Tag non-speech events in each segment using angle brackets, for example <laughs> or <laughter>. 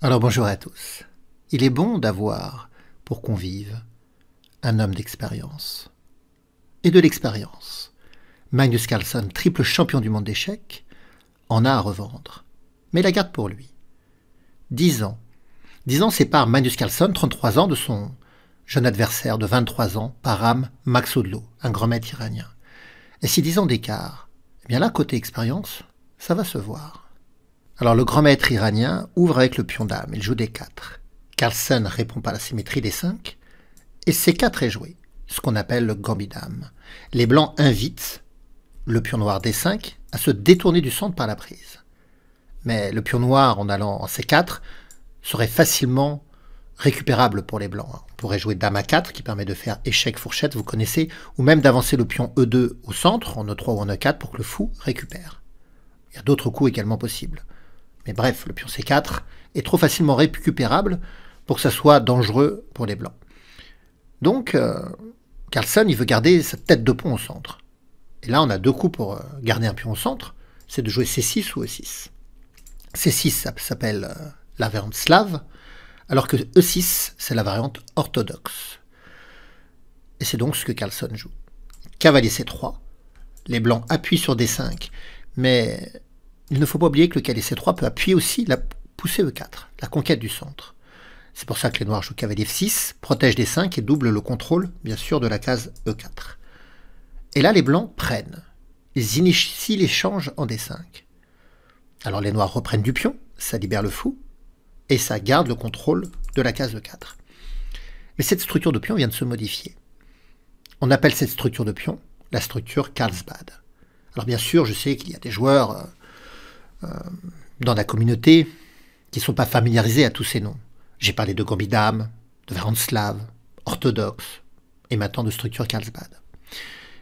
Alors bonjour à tous. Il est bon d'avoir pour convive un homme d'expérience. Et de l'expérience. Magnus Carlsen, triple champion du monde d'échecs, en a à revendre. Mais la garde pour lui. Dix ans. Dix ans sépare Magnus Carlsen, 33 ans, de son jeune adversaire de 23 ans, Param Maksudlo, un grand maître iranien. Et si dix ans d'écart, eh bien là, côté expérience, ça va se voir. Alors le grand maître iranien ouvre avec le pion dame, il joue des 4. Carlsen répond par la symétrie des 5, et C4 est joué, ce qu'on appelle le gambit-dame. Les blancs invitent le pion noir D5 à se détourner du centre par la prise. Mais le pion noir en allant en C4 serait facilement récupérable pour les blancs. On pourrait jouer dame A4 qui permet de faire échec fourchette, vous connaissez, ou même d'avancer le pion E2 au centre en E3 ou en E4 pour que le fou récupère. Il y a d'autres coups également possibles. Mais bref, le pion C4 est trop facilement récupérable pour que ça soit dangereux pour les blancs. Donc, euh, Carlsen, il veut garder sa tête de pont au centre. Et là, on a deux coups pour euh, garder un pion au centre, c'est de jouer C6 ou E6. C6, ça s'appelle euh, la variante slave, alors que E6, c'est la variante orthodoxe. Et c'est donc ce que Carlsen joue. Cavalier C3, les blancs appuient sur D5, mais il ne faut pas oublier que le cavalier C3 peut appuyer aussi la poussée E4, la conquête du centre. C'est pour ça que les noirs jouent cavalier F6, protègent des 5 et doublent le contrôle, bien sûr, de la case E4. Et là, les blancs prennent. Ils initient l'échange en D5. Alors les noirs reprennent du pion, ça libère le fou, et ça garde le contrôle de la case E4. Mais cette structure de pion vient de se modifier. On appelle cette structure de pion la structure Carlsbad. Alors bien sûr, je sais qu'il y a des joueurs euh, dans la communauté qui ne sont pas familiarisés à tous ces noms. J'ai parlé de Gambidam, de Varanslav, orthodoxe, et maintenant de structure Carlsbad.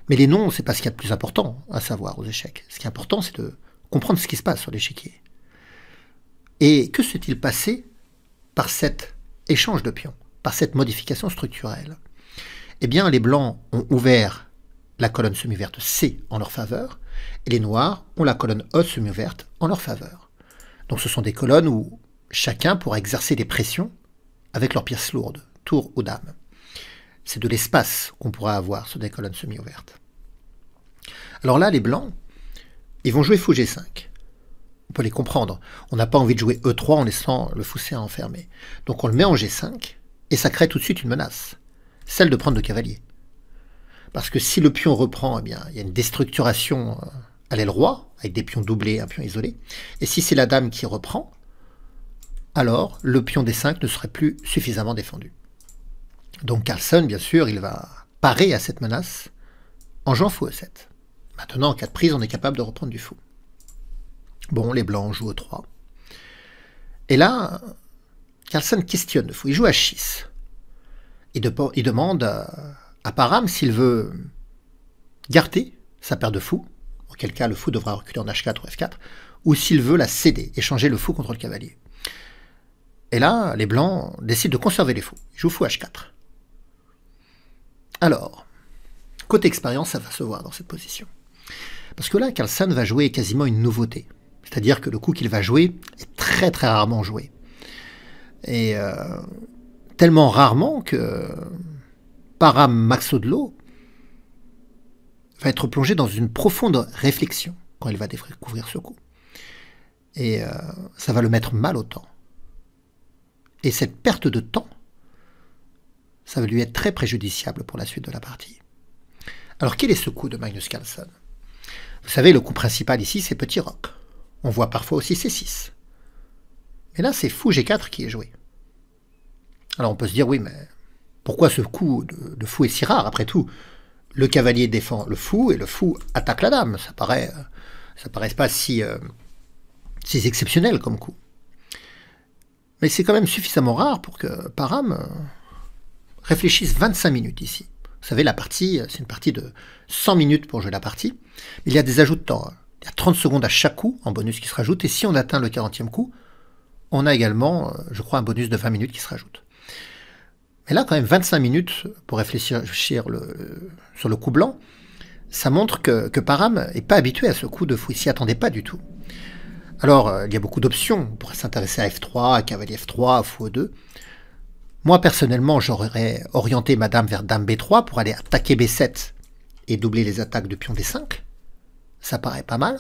Mais les noms, c'est pas ce qu'il y a de plus important à savoir aux échecs. Ce qui est important, c'est de comprendre ce qui se passe sur l'échiquier. Et que s'est-il passé par cet échange de pions, par cette modification structurelle? Eh bien, les blancs ont ouvert la colonne semi-verte C en leur faveur, et les noirs ont la colonne E semi-ouverte en leur faveur. Donc ce sont des colonnes où chacun pourra exercer des pressions avec leurs pièces lourdes, tour ou dame. C'est de l'espace qu'on pourra avoir sur des colonnes semi-ouvertes. Alors là, les blancs, ils vont jouer fou G5. On peut les comprendre. On n'a pas envie de jouer E3 en laissant le fou C enfermé. Donc on le met en G5, et ça crée tout de suite une menace, celle de prendre le cavalier. Parce que si le pion reprend, eh bien, il y a une déstructuration euh, à l'aile roi, avec des pions doublés, un pion isolé. Et si c'est la dame qui reprend, alors le pion D5 ne serait plus suffisamment défendu. Donc Carlsen, bien sûr, il va parer à cette menace en jouant fou E7. Maintenant, en cas de prise, on est capable de reprendre du fou. Bon, les blancs jouent E3. Et là, Carlsen questionne le fou. Il joue H6. Il, il demande à Param s'il veut garder sa paire de fous, auquel cas le fou devra reculer en H4 ou F4, ou s'il veut la céder, échanger le fou contre le cavalier. Et là, les blancs décident de conserver les fous. Ils jouent fou H4. Alors, côté expérience, ça va se voir dans cette position. Parce que là, Carlsen va jouer quasiment une nouveauté. C'est-à-dire que le coup qu'il va jouer est très très rarement joué. Et euh, tellement rarement que Param Maxodlo va être plongé dans une profonde réflexion quand il va découvrir ce coup. Et euh, ça va le mettre mal au temps. Et cette perte de temps, ça va lui être très préjudiciable pour la suite de la partie. Alors quel est ce coup de Magnus Carlsen? Vous savez, le coup principal ici, c'est petit roc. On voit parfois aussi C6. Mais là, c'est fou G4 qui est joué. Alors on peut se dire, oui, mais pourquoi ce coup de, fou est si rare Après tout, le cavalier défend le fou et le fou attaque la dame. Ça paraît, ça paraît pas si, euh, si exceptionnel comme coup. Mais c'est quand même suffisamment rare pour que Param euh, réfléchisse 25 minutes ici. Vous savez, la partie, c'est une partie de 100 minutes pour jouer la partie. il y a des ajouts de temps. Hein. Il y a 30 secondes à chaque coup en bonus qui se rajoute. Et si on atteint le 40e coup, on a également, euh, je crois, un bonus de 20 minutes qui se rajoute. Mais là, quand même, 25 minutes pour réfléchir sur le coup blanc, ça montre que, que Param n'est pas habitué à ce coup de fou. Il s'y attendait pas du tout. Alors, euh, il y a beaucoup d'options. On pourrait s'intéresser à F3, à cavalier F3, à fou E2. Moi, personnellement, j'aurais orienté ma dame vers dame B3 pour aller attaquer B7 et doubler les attaques de pion D5. Ça paraît pas mal.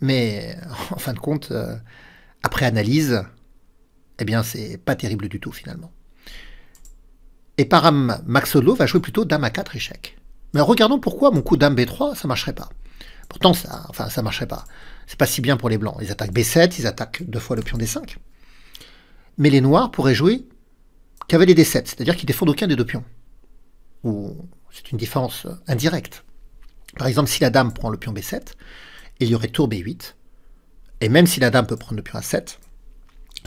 Mais, <laughs> en fin de compte, euh, après analyse, eh bien, c'est pas terrible du tout, finalement. Et Param Maxolo va jouer plutôt dame A4 échec. Mais regardons pourquoi mon coup dame B3, ça marcherait pas. Pourtant, ça, enfin, ça marcherait pas. C'est pas si bien pour les blancs. Ils attaquent B7, ils attaquent deux fois le pion D5. Mais les noirs pourraient jouer cavalier D7, c'est-à-dire qu'ils défendent aucun des deux pions. Ou c'est une différence indirecte. Par exemple, si la dame prend le pion B7, il y aurait tour B8. Et même si la dame peut prendre le pion A7,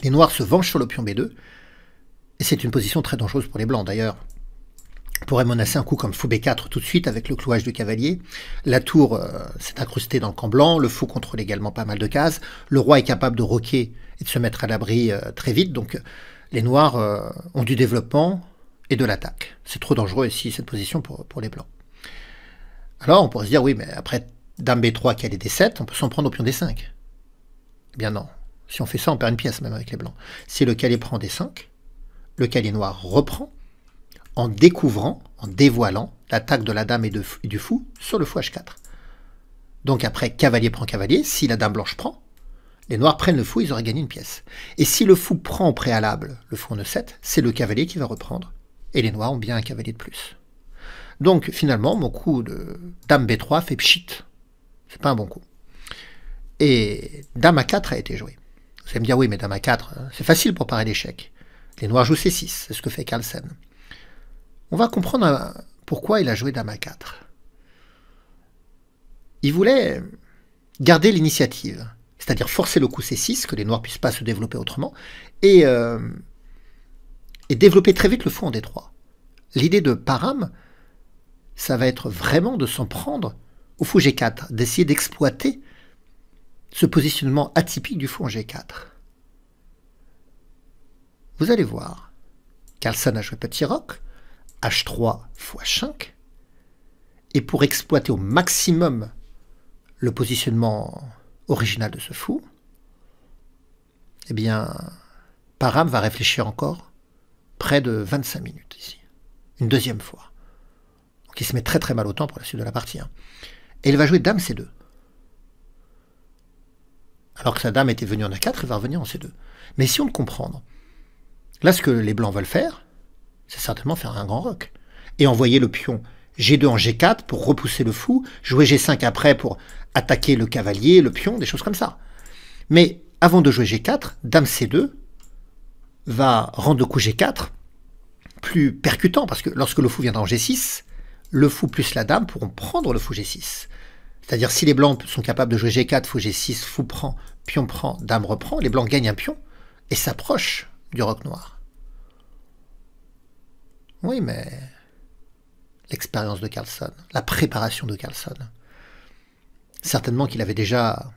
les noirs se vengent sur le pion B2. Et c'est une position très dangereuse pour les blancs d'ailleurs. Pourrait menacer un coup comme fou B4 tout de suite avec le clouage du cavalier. La tour euh, s'est incrustée dans le camp blanc, le fou contrôle également pas mal de cases. Le roi est capable de roquer et de se mettre à l'abri euh, très vite. Donc les noirs euh, ont du développement et de l'attaque. C'est trop dangereux ici cette position pour, les blancs. Alors on pourrait se dire oui mais après dame B3 qui a les D7, on peut s'en prendre au pion D5. Eh bien non. Si on fait ça, on perd une pièce même avec les blancs. Si le cavalier prend D5, le cavalier noir reprend en découvrant, en dévoilant l'attaque de la dame et, du fou sur le fou H4. Donc après, cavalier prend cavalier, si la dame blanche prend, les noirs prennent le fou, ils auraient gagné une pièce. Et si le fou prend au préalable le fou en E7, c'est le cavalier qui va reprendre, et les noirs ont bien un cavalier de plus. Donc finalement, mon coup de dame B3 fait pchit. C'est pas un bon coup. Et dame A4 a été joué. Vous allez me dire, oui, mais dame A4, c'est facile pour parer l'échec. Les noirs jouent C6, c'est ce que fait Carlsen. On va comprendre euh, pourquoi il a joué dame à 4. Il voulait garder l'initiative, c'est-à-dire forcer le coup C6, que les noirs puissent pas se développer autrement, et, euh, et développer très vite le fou en D3. L'idée de Param, ça va être vraiment de s'en prendre au fou G4, d'essayer d'exploiter ce positionnement atypique du fou en G4. Vous allez voir, Carlsen a joué petit roc, H3 fois H5. Et pour exploiter au maximum le positionnement original de ce fou, eh bien, Param va réfléchir encore près de 25 minutes ici. Une deuxième fois. Donc il se met très très mal au temps pour la suite de la partie. Hein. Et il va jouer Dame C2. Alors que sa dame était venue en A4, il va revenir en C2. Mais si on le comprend, là ce que les blancs veulent faire, c'est certainement faire un grand roc. Et envoyer le pion G2 en G4 pour repousser le fou, jouer G5 après pour attaquer le cavalier, le pion, des choses comme ça. Mais avant de jouer G4, Dame C2 va rendre le coup G4 plus percutant, parce que lorsque le fou viendra en G6, le fou plus la dame pourront prendre le fou G6. C'est-à-dire si les blancs sont capables de jouer G4, fou G6, fou prend, pion prend, dame reprend, les blancs gagnent un pion et s'approchent du roc noir. Oui, mais l'expérience de Carlson, la préparation de Carlson. Certainement qu'il avait déjà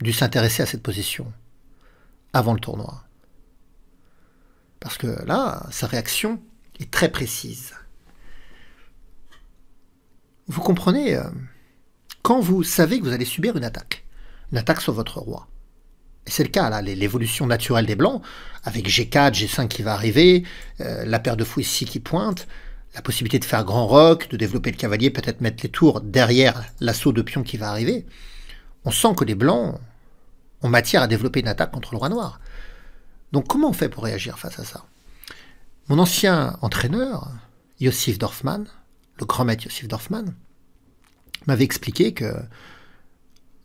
dû s'intéresser à cette position avant le tournoi. Parce que là, sa réaction est très précise. Vous comprenez, euh, quand vous savez que vous allez subir une attaque, une attaque sur votre roi, c'est le cas, là, l'évolution naturelle des blancs, avec G4, G5 qui va arriver, euh, la paire de fous ici qui pointe, la possibilité de faire grand rock, de développer le cavalier, peut-être mettre les tours derrière l'assaut de pion qui va arriver. On sent que les blancs ont matière à développer une attaque contre le roi noir. Donc comment on fait pour réagir face à ça? Mon ancien entraîneur, Yossif Dorfman, le grand maître Yossif Dorfman, m'avait expliqué que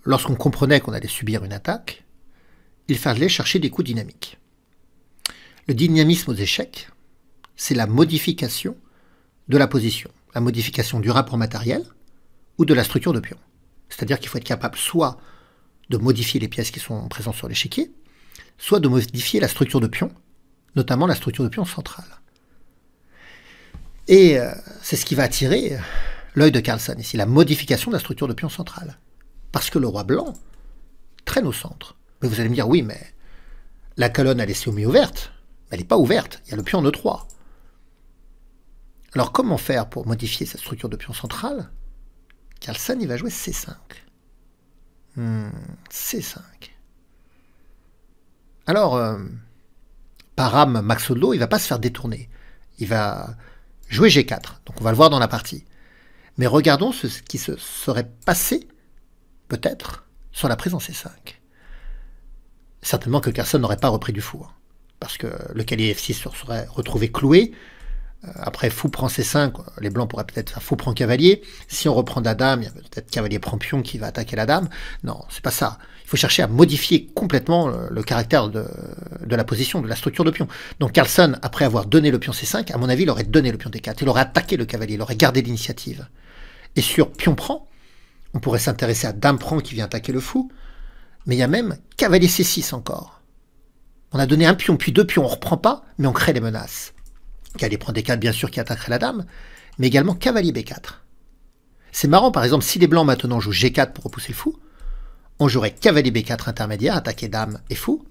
lorsqu'on comprenait qu'on allait subir une attaque, il fallait chercher des coups dynamiques. Le dynamisme aux échecs, c'est la modification de la position, la modification du rapport matériel ou de la structure de pion. C'est-à-dire qu'il faut être capable soit de modifier les pièces qui sont présentes sur l'échiquier, soit de modifier la structure de pion, notamment la structure de pion centrale. Et euh, c'est ce qui va attirer l'œil de Carlson ici, la modification de la structure de pion centrale. Parce que le roi blanc traîne au centre. Mais vous allez me dire, oui, mais la colonne, elle est semi-ouverte. Elle n'est pas ouverte. Il y a le pion en E3. Alors, comment faire pour modifier cette structure de pion centrale Carlsen, il va jouer C5. Hmm, C5. Alors, euh, Param Maxolo, il va pas se faire détourner. Il va jouer G4. Donc on va le voir dans la partie. Mais regardons ce qui se serait passé, peut-être, sur la prise en C5. Certainement que Carson n'aurait pas repris du fou. Parce que le cavalier F6 se serait retrouvé cloué. Euh, après, fou prend C5, les blancs pourraient peut-être faire fou prend cavalier. Si on reprend la dame, il y a peut-être cavalier prend pion qui va attaquer la dame. Non, c'est pas ça. Il faut chercher à modifier complètement le, caractère de, la position, de la structure de pion. Donc Carlson, après avoir donné le pion C5, à mon avis, il aurait donné le pion D4. Il aurait attaqué le cavalier, il aurait gardé l'initiative. Et sur pion prend, on pourrait s'intéresser à dame prend qui vient attaquer le fou. Mais il y a même cavalier C6 encore. On a donné un pion, puis deux pions, on reprend pas, mais on crée des menaces. Cavalier prend D4, bien sûr, qui attaquerait la dame, mais également cavalier B4. C'est marrant, par exemple, si les blancs maintenant jouent G4 pour repousser fou, on jouerait cavalier B4 intermédiaire, attaquer dame et fou.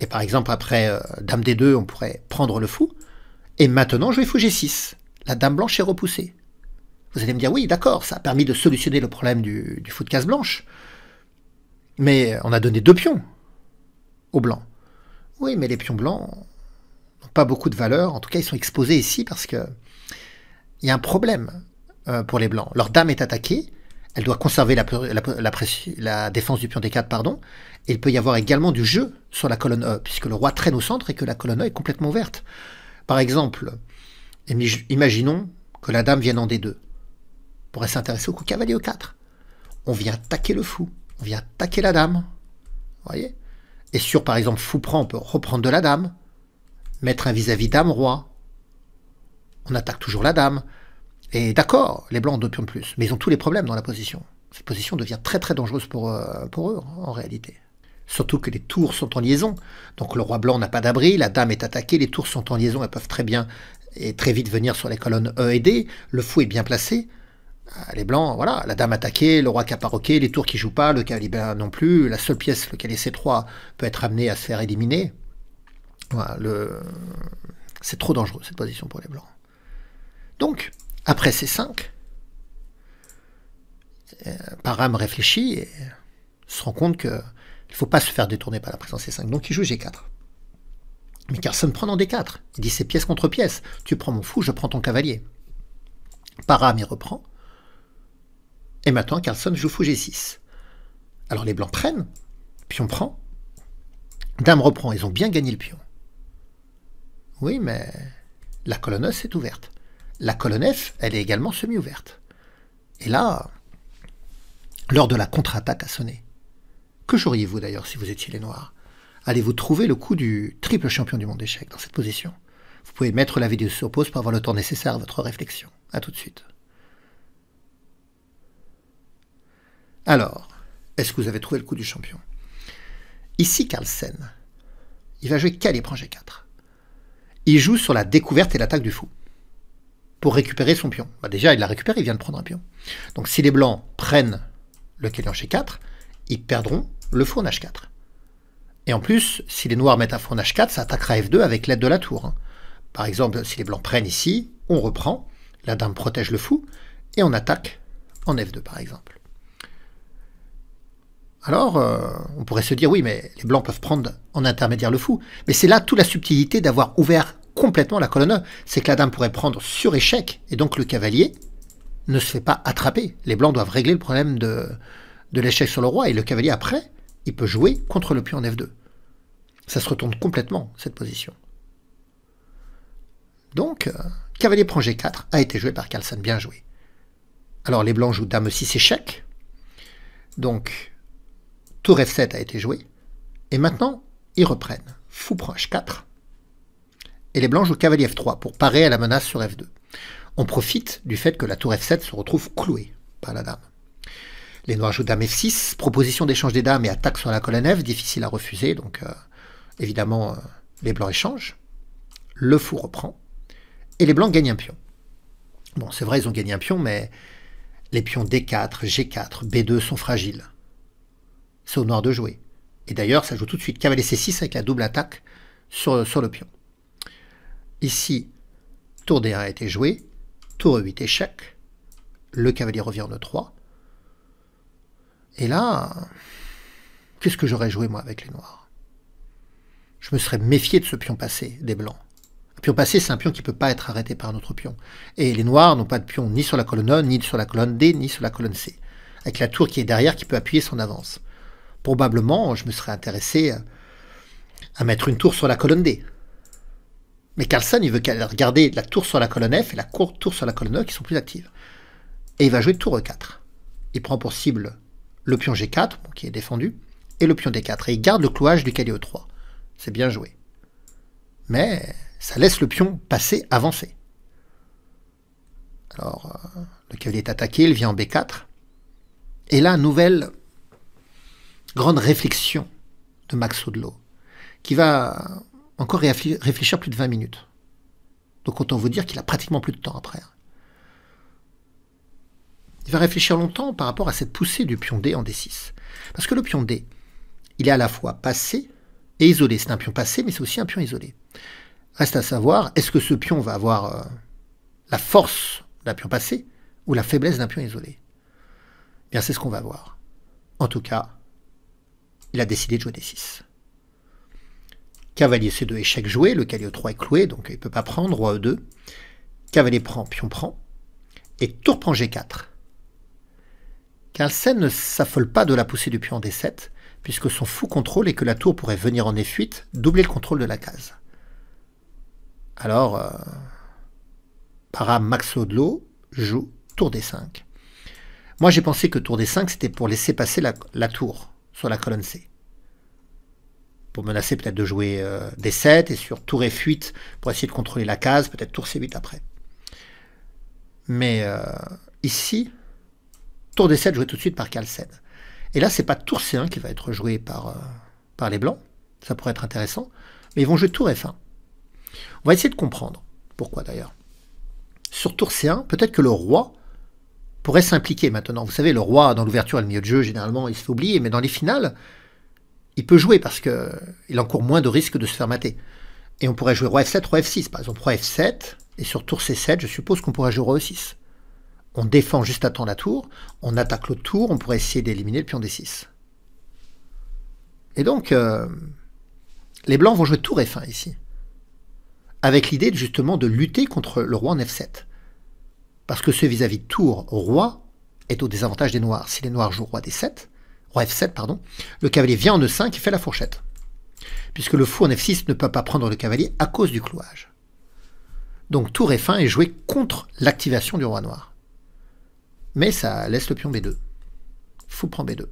Et par exemple, après euh, dame D2, on pourrait prendre le fou. Et maintenant, jouer fou G6. La dame blanche est repoussée. Vous allez me dire, oui, d'accord, ça a permis de solutionner le problème du fou de case blanche. Mais on a donné deux pions aux blancs. Oui, mais les pions blancs n'ont pas beaucoup de valeur. En tout cas, ils sont exposés ici parce que il y a un problème euh, pour les blancs. Leur dame est attaquée. Elle doit conserver la, défense du pion D4, pardon. Et il peut y avoir également du jeu sur la colonne E, puisque le roi traîne au centre et que la colonne E est complètement ouverte. Par exemple, imaginons que la dame vienne en D2. On pourrait s'intéresser au coup cavalier E4. On vient attaquer le fou on vient attaquer la dame. voyez? Et sur, par exemple, fou prend, on peut reprendre de la dame, mettre un vis-à-vis dame-roi. On attaque toujours la dame. Et d'accord, les blancs ont deux pions de plus, mais ils ont tous les problèmes dans la position. Cette position devient très très dangereuse pour, euh, pour eux, en réalité. Surtout que les tours sont en liaison. Donc le roi blanc n'a pas d'abri, la dame est attaquée, les tours sont en liaison, elles peuvent très bien et très vite venir sur les colonnes E et D. Le fou est bien placé. Ah, les blancs, voilà, la dame attaquée, le roi caparoqué, les tours qui jouent pas, le cavalier non plus, la seule pièce, le cavalier C3, peut être amené à se faire éliminer. Voilà, le... C'est trop dangereux cette position pour les blancs. Donc, après C5, euh, Param réfléchit et se rend compte qu'il ne faut pas se faire détourner par la présence C5. Donc il joue G4. Mais Carson prend en D4. Il dit c'est pièce contre pièce. Tu prends mon fou, je prends ton cavalier. Param y reprend. Et maintenant, Carlson joue fou G6. Alors les blancs prennent, pion prend, dame reprend, ils ont bien gagné le pion. Oui, mais la colonne E, c'est ouverte. La colonne F, elle est également semi-ouverte. Et là, l'heure de la contre-attaque a sonné. Que joueriez-vous d'ailleurs si vous étiez les noirs? Allez-vous trouver le coup du triple champion du monde d'échecs dans cette position? Vous pouvez mettre la vidéo sur pause pour avoir le temps nécessaire à votre réflexion. A tout de suite. Alors, est-ce que vous avez trouvé le coup du champion? Ici, Carlsen, il va jouer cavalier prend G4. Il joue sur la découverte et l'attaque du fou pour récupérer son pion. Bah, déjà, il l'a récupéré, il vient de prendre un pion. Donc si les blancs prennent le en G4, ils perdront le fou en H4. Et en plus, si les noirs mettent un fou en H4, ça attaquera F2 avec l'aide de la tour. Hein. Par exemple, si les blancs prennent ici, on reprend, la dame protège le fou, et on attaque en F2 par exemple. Alors, euh, on pourrait se dire, oui, mais les blancs peuvent prendre en intermédiaire le fou. Mais c'est là toute la subtilité d'avoir ouvert complètement la colonne. C'est que la dame pourrait prendre sur échec, et donc le cavalier ne se fait pas attraper. Les blancs doivent régler le problème de, de l'échec sur le roi, et le cavalier, après, il peut jouer contre le pion en F2. Ça se retourne complètement, cette position. Donc, euh, cavalier prend G4 a été joué par Carlsen, bien joué. Alors, les blancs jouent dame 6 échec. Donc, Tour F7 a été joué. Et maintenant, ils reprennent. Fou proche 4. Et les blancs jouent cavalier F3 pour parer à la menace sur F2. On profite du fait que la tour F7 se retrouve clouée par la dame. Les noirs jouent dame F6, proposition d'échange des dames et attaque sur la colonne F, difficile à refuser, donc euh, évidemment euh, les blancs échangent. Le fou reprend, et les blancs gagnent un pion. Bon, c'est vrai, ils ont gagné un pion, mais les pions D4, G4, B2 sont fragiles c'est au noir de jouer. Et d'ailleurs, ça joue tout de suite cavalier C6 avec la double attaque sur, le pion. Ici, tour D1 a été joué, tour E8 échec, le cavalier revient en E3. Et là, qu'est-ce que j'aurais joué moi avec les noirs? Je me serais méfié de ce pion passé des blancs. Le pion passé, c'est un pion qui ne peut pas être arrêté par un autre pion. Et les noirs n'ont pas de pion ni sur la colonne A, ni sur la colonne D, ni sur la colonne C. Avec la tour qui est derrière qui peut appuyer son avance. Probablement, je me serais intéressé à mettre une tour sur la colonne D. Mais Carlsen, il veut regarder la tour sur la colonne F et la tour sur la colonne E qui sont plus actives. Et il va jouer tour E4. Il prend pour cible le pion G4, qui est défendu, et le pion D4. Et il garde le clouage du cavalier E3. C'est bien joué. Mais ça laisse le pion passer, avancer. Alors, euh, le cavalier est attaqué, il vient en B4. Et là, nouvelle grande réflexion de Max Odlo, qui va encore réfléchir plus de 20 minutes. Donc autant vous dire qu'il a pratiquement plus de temps après. Il va réfléchir longtemps par rapport à cette poussée du pion D en D6. Parce que le pion D, il est à la fois passé et isolé. C'est un pion passé, mais c'est aussi un pion isolé. Reste à savoir, est-ce que ce pion va avoir euh, la force d'un pion passé ou la faiblesse d'un pion isolé? Bien, c'est ce qu'on va voir. En tout cas, il a décidé de jouer D6. Cavalier C2, échec joué, le cavalier E3 est cloué, donc il ne peut pas prendre, roi E2. Cavalier prend, pion prend, et tour prend G4. Carlsen ne s'affole pas de la poussée du pion D7, puisque son fou contrôle est que la tour pourrait venir en F8, doubler le contrôle de la case. Alors, euh, para Max Odlo joue tour D5. Moi j'ai pensé que tour D5 c'était pour laisser passer la tour sur la colonne C pour menacer peut-être de jouer euh, des 7 et sur tour F8 pour essayer de contrôler la case, peut-être tour C8 après. Mais euh, ici, tour D7 joué tout de suite par Carlsen. Et là, c'est pas tour C1 qui va être joué par, euh, par les blancs, ça pourrait être intéressant, mais ils vont jouer tour F1. On va essayer de comprendre. Pourquoi d'ailleurs Sur tour C1, peut-être que le roi pourrait s'impliquer maintenant. Vous savez, le roi dans l'ouverture et le milieu de jeu, généralement, il se fait oublier, mais dans les finales, il peut jouer parce qu'il encourt moins de risques de se faire mater. Et on pourrait jouer roi F7, roi F6. Par exemple, roi F7, et sur tour C7, je suppose qu'on pourrait jouer roi E6. On défend juste à temps la tour, on attaque l'autre tour, on pourrait essayer d'éliminer le pion D6. Et donc, euh, les blancs vont jouer tour F1 ici. Avec l'idée justement de lutter contre le roi en F7. Parce que ce vis-à-vis tour roi est au désavantage des noirs. Si les noirs jouent roi D7, roi F7, pardon, le cavalier vient en E5 et fait la fourchette. Puisque le fou en F6 ne peut pas prendre le cavalier à cause du clouage. Donc tour F1 est joué contre l'activation du roi noir. Mais ça laisse le pion B2. Fou prend B2.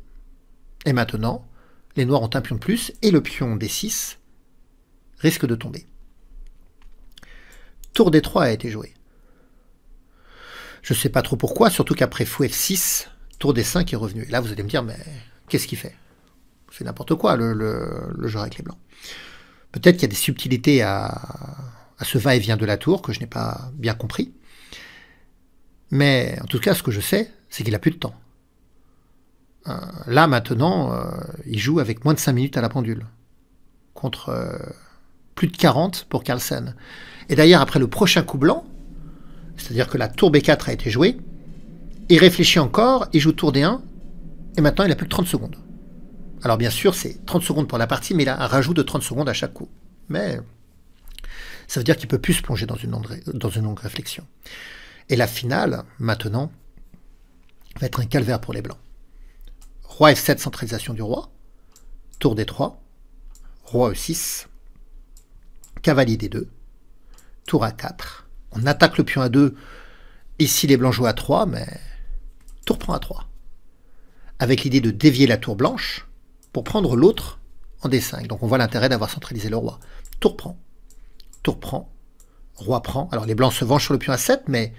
Et maintenant, les noirs ont un pion de plus et le pion D6 risque de tomber. Tour D3 a été joué. Je ne sais pas trop pourquoi, surtout qu'après fou F6, tour D5 est revenu. Et là, vous allez me dire, mais qu'est-ce qu'il fait? C'est n'importe quoi le, jeu avec les blancs. Peut-être qu'il y a des subtilités à, ce va-et-vient de la tour que je n'ai pas bien compris. Mais en tout cas, ce que je sais, c'est qu'il a plus de temps. Euh, là, maintenant, euh, il joue avec moins de 5 minutes à la pendule. Contre euh, plus de 40 pour Carlsen. Et d'ailleurs, après le prochain coup blanc, c'est-à-dire que la tour B4 a été jouée, il réfléchit encore, il joue tour D1, et maintenant il a plus que 30 secondes. Alors bien sûr, c'est 30 secondes pour la partie, mais il a un rajout de 30 secondes à chaque coup. Mais ça veut dire qu'il peut plus se plonger dans une longue réflexion. Et la finale, maintenant, va être un calvaire pour les blancs. Roi F7, centralisation du roi. Tour D3. Roi E6. Cavalier D2. Tour A4. On attaque le pion A2. Ici, les blancs jouent à 3, mais tour prend A3 avec l'idée de dévier la tour blanche pour prendre l'autre en D5. Donc on voit l'intérêt d'avoir centralisé le roi. Tour prend. Tour prend. Roi prend. Alors les blancs se vengent sur le pion A7, mais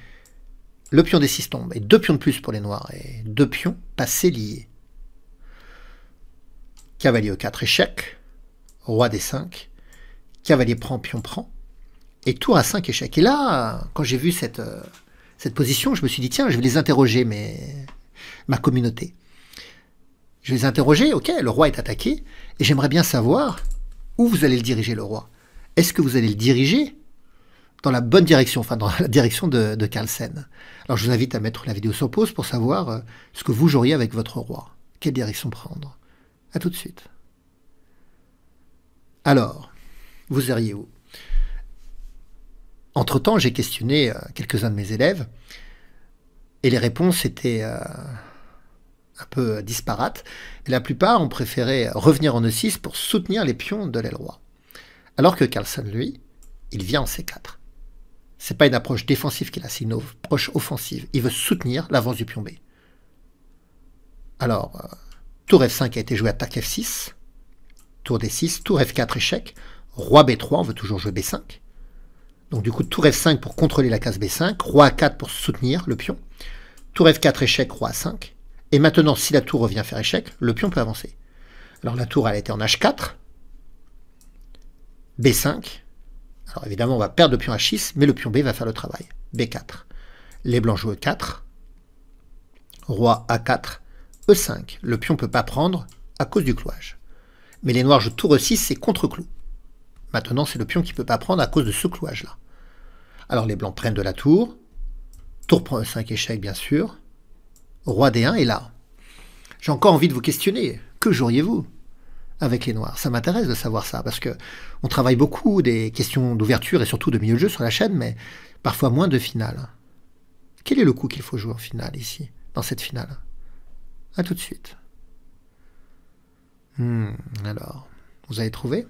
le pion D6 tombe. Et deux pions de plus pour les noirs. Et deux pions passés liés. Cavalier E4, échec. Roi D5. Cavalier prend, pion prend. Et tour A5, échec. Et là, quand j'ai vu cette, euh, cette position, je me suis dit, tiens, je vais les interroger, mais ma communauté. Je vais les interroger, ok, le roi est attaqué, et j'aimerais bien savoir où vous allez le diriger, le roi. Est-ce que vous allez le diriger dans la bonne direction, enfin dans la direction de, de Carlsen? Alors je vous invite à mettre la vidéo sur pause pour savoir euh, ce que vous joueriez avec votre roi. Quelle direction prendre? À tout de suite. Alors, vous seriez où? Entre-temps, j'ai questionné euh, quelques-uns de mes élèves et les réponses étaient euh, un peu disparates. Et la plupart ont préféré revenir en E6 pour soutenir les pions de l'aile roi. Alors que Carlson, lui, il vient en C4. C'est pas une approche défensive qu'il a, c'est une approche offensive. Il veut soutenir l'avance du pion B. Alors, euh, tour F5 a été joué attaque F6, tour D6, tour F4 échec, roi B3, on veut toujours jouer B5. Donc du coup, tour F5 pour contrôler la case B5, roi A4 pour soutenir le pion, tour F4 échec, roi A5. Et maintenant, si la tour revient faire échec, le pion peut avancer. Alors la tour, elle été en H4, B5. Alors évidemment, on va perdre le pion H6, mais le pion B va faire le travail. B4. Les blancs jouent E4. Roi A4. E5. Le pion ne peut pas prendre à cause du clouage. Mais les noirs jouent tour E6, c'est contre-clou. Maintenant, c'est le pion qui ne peut pas prendre à cause de ce clouage-là. Alors les blancs prennent de la tour. Tour prend E5 échec, bien sûr. Roi D1 est là. J'ai encore envie de vous questionner. Que joueriez-vous avec les noirs? Ça m'intéresse de savoir ça, parce que on travaille beaucoup des questions d'ouverture et surtout de milieu de jeu sur la chaîne, mais parfois moins de finale. Quel est le coup qu'il faut jouer en finale ici, dans cette finale? A tout de suite. Hmm, alors, vous avez trouvé?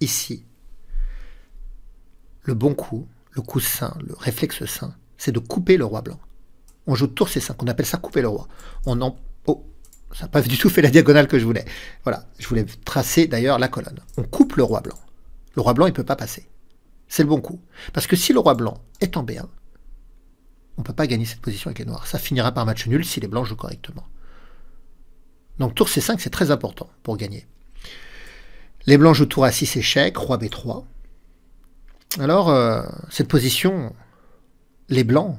Ici, le bon coup, le coup sain, le réflexe sain, c'est de couper le roi blanc. On joue tour C5, on appelle ça couper le roi. On. Oh, ça n'a pas du tout fait la diagonale que je voulais. Voilà, je voulais tracer d'ailleurs la colonne. On coupe le roi blanc. Le roi blanc, il ne peut pas passer. C'est le bon coup. Parce que si le roi blanc est en B1, on ne peut pas gagner cette position avec les noirs. Ça finira par match nul si les blancs jouent correctement. Donc tour C5, c'est très important pour gagner. Les blancs jouent tour A6 échec, roi B3. Alors, euh, cette position, les blancs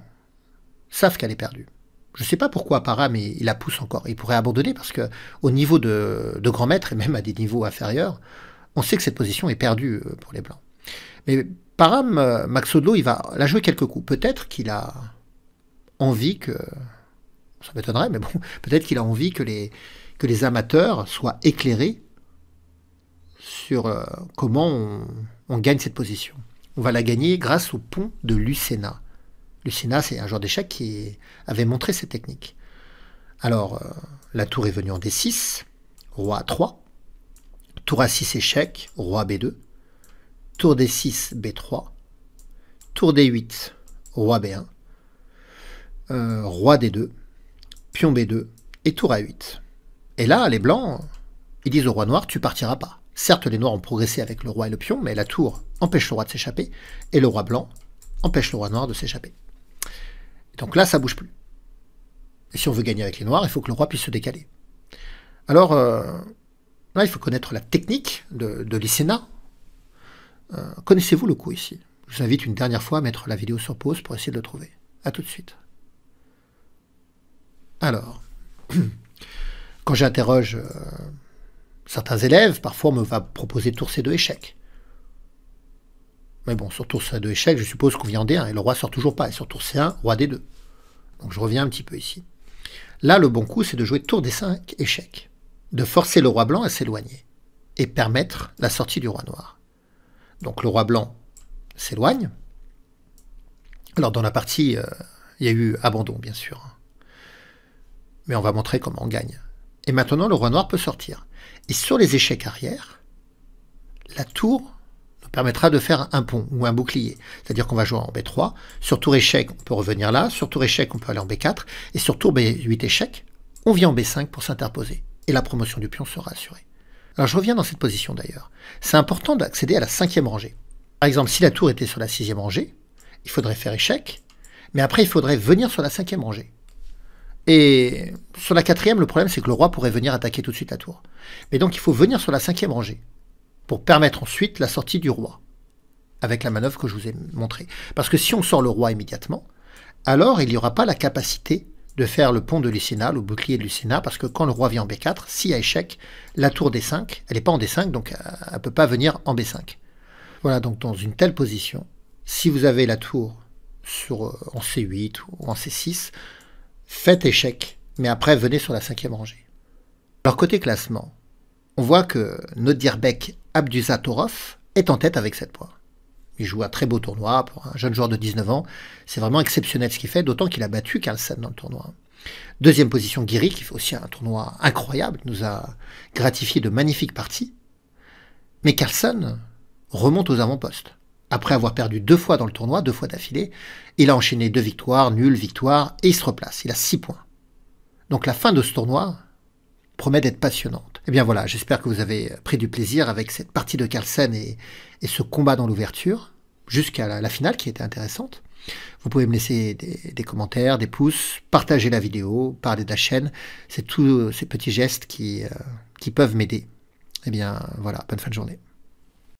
savent qu'elle est perdue. Je ne sais pas pourquoi Para, mais il la pousse encore. Il pourrait abandonner parce que au niveau de, de grand maître et même à des niveaux inférieurs, on sait que cette position est perdue euh, pour les blancs. Mais Param, euh, Max Odlo, il va la jouer quelques coups. Peut-être qu'il a envie que, ça m'étonnerait, mais bon, <laughs> peut-être qu'il a envie que les, que les amateurs soient éclairés sur euh, comment on, gagne cette position. On va la gagner grâce au pont de Lucena. Lucena, c'est un joueur d'échecs qui avait montré cette technique. Alors, euh, la tour est venue en D6, roi A3, tour A6 échec, roi B2, tour D6, B3, tour D8, roi B1, euh, roi D2, pion B2 et tour A8. Et là, les blancs, ils disent au roi noir, tu partiras pas. Certes, les noirs ont progressé avec le roi et le pion, mais la tour empêche le roi de s'échapper, et le roi blanc empêche le roi noir de s'échapper. Donc là, ça bouge plus. Et si on veut gagner avec les noirs, il faut que le roi puisse se décaler. Alors, euh, là, il faut connaître la technique de, de euh, Connaissez-vous le coup ici? Je vous invite une dernière fois à mettre la vidéo sur pause pour essayer de le trouver. A tout de suite. Alors, <clears throat> quand j'interroge euh, certains élèves, parfois me va proposer tour C2 échec. Mais bon, sur tour C2 échec, je suppose qu'on vient en D1 et le roi sort toujours pas. Et sur tour C1, roi D2. Donc je reviens un petit peu ici. Là, le bon coup, c'est de jouer tour D5 échec. De forcer le roi blanc à s'éloigner et permettre la sortie du roi noir. Donc le roi blanc s'éloigne. Alors dans la partie, euh, il y a eu abandon, bien sûr. Mais on va montrer comment on gagne. Et maintenant, le roi noir peut sortir. Et sur les échecs arrière, la tour permettra de faire un pont ou un bouclier. C'est-à-dire qu'on va jouer en B3. Sur tour échec, on peut revenir là. Sur tour échec, on peut aller en B4. Et sur tour B8 échec, on vient en B5 pour s'interposer. Et la promotion du pion sera assurée. Alors je reviens dans cette position d'ailleurs. C'est important d'accéder à la cinquième rangée. Par exemple, si la tour était sur la sixième rangée, il faudrait faire échec. Mais après, il faudrait venir sur la cinquième rangée. Et sur la quatrième, le problème, c'est que le roi pourrait venir attaquer tout de suite la tour. Mais donc, il faut venir sur la cinquième rangée pour permettre ensuite la sortie du roi, avec la manœuvre que je vous ai montrée. Parce que si on sort le roi immédiatement, alors il n'y aura pas la capacité de faire le pont de Lucina, le bouclier de Lucina, parce que quand le roi vient en B4, s'il y a échec, la tour D5, elle n'est pas en D5, donc euh, elle ne peut pas venir en B5. Voilà, donc dans une telle position, si vous avez la tour sur, euh, en C8 ou en C6, faites échec, mais après venez sur la cinquième rangée. Alors côté classement, on voit que Nodirbek Abdusatorov est en tête avec 7 points. Il joue un très beau tournoi pour un jeune joueur de 19 ans. C'est vraiment exceptionnel ce qu'il fait, d'autant qu'il a battu Carlsen dans le tournoi. Deuxième position, Guiri, qui fait aussi un tournoi incroyable, nous a gratifié de magnifiques parties. Mais Carlsen remonte aux avant-postes. Après avoir perdu deux fois dans le tournoi, deux fois d'affilée, il a enchaîné deux victoires, nul, victoire, et il se replace. Il a six points. Donc la fin de ce tournoi promet d'être passionnante. Eh bien voilà, j'espère que vous avez pris du plaisir avec cette partie de Carlsen et, ce combat dans l'ouverture, jusqu'à la, finale qui était intéressante. Vous pouvez me laisser des, commentaires, des pouces, partager la vidéo, parler de la chaîne. C'est tous ces petits gestes qui, euh, qui peuvent m'aider. Eh bien voilà, bonne fin de journée.